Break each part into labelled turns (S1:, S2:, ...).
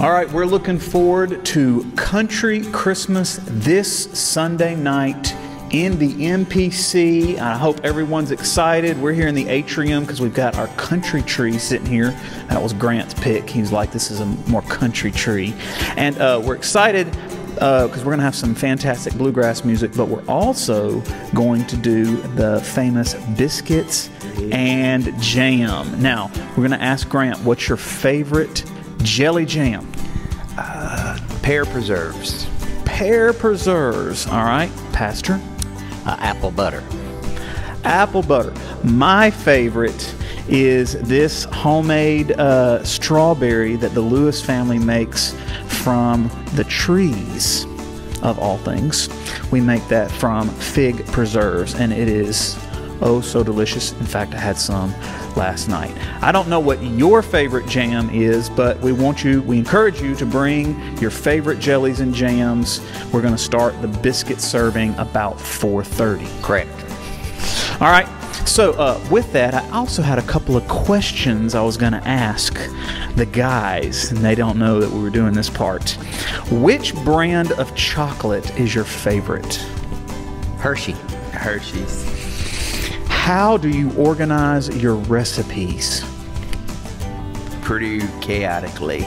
S1: All right, we're looking forward to Country Christmas this Sunday night in the MPC. I hope everyone's excited. We're here in the atrium because we've got our country tree sitting here. That was Grant's pick. He's like, this is a more country tree. And uh, we're excited because uh, we're going to have some fantastic bluegrass music, but we're also going to do the famous biscuits and jam. Now, we're going to ask Grant, what's your favorite jelly jam?
S2: Uh, pear preserves.
S1: Pear preserves. All right, Pastor?
S3: Uh, apple butter.
S1: Apple butter. My favorite is this homemade uh, strawberry that the Lewis family makes from the trees of all things. We make that from fig preserves, and it is oh so delicious. In fact, I had some last night. I don't know what your favorite jam is, but we want you, we encourage you to bring your favorite jellies and jams. We're going to start the biscuit serving about 4:30.
S3: Correct.
S1: All right. So, uh, with that, I also had a couple of questions I was going to ask the guys, and they don't know that we were doing this part. Which brand of chocolate is your favorite?
S3: Hershey.
S2: Hershey's.
S1: How do you organize your recipes?
S2: Pretty chaotically.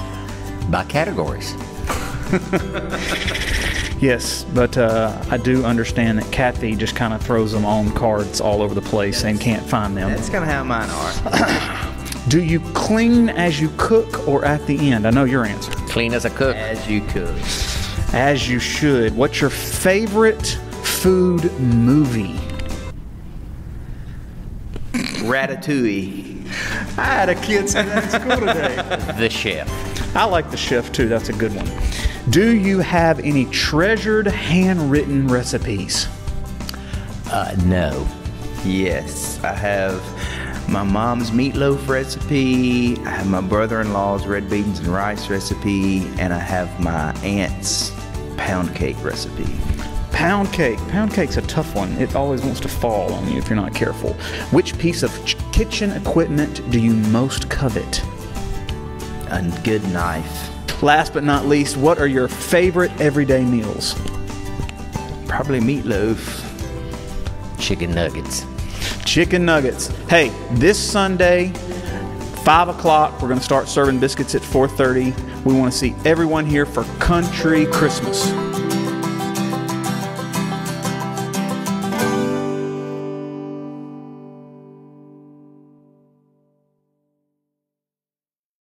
S3: By categories.
S1: Yes, but uh, I do understand that Kathy just kind of throws them on cards all over the place and can't find them.
S2: That's kind of how mine are.
S1: Do you clean as you cook or at the end? I know your answer.
S3: Clean as a cook.
S2: As you cook.
S1: As you should. What's your favorite food movie?
S2: Ratatouille.
S1: I had a kid say that at school today.
S3: The chef.
S1: I like the chef too. That's a good one. Do you have any treasured handwritten recipes?
S3: Uh, no.
S2: Yes, I have my mom's meatloaf recipe, I have my brother in law's red beans and rice recipe, and I have my aunt's pound cake recipe.
S1: Pound cake. Pound cake's a tough one. It always wants to fall on you if you're not careful. Which piece of ch- kitchen equipment do you most covet?
S2: A good knife.
S1: Last but not least, what are your favorite everyday meals?
S2: Probably meatloaf.
S3: Chicken nuggets.
S1: Chicken nuggets. Hey, this Sunday, five o'clock, we're going to start serving biscuits at 4:30. We want to see everyone here for Country Christmas.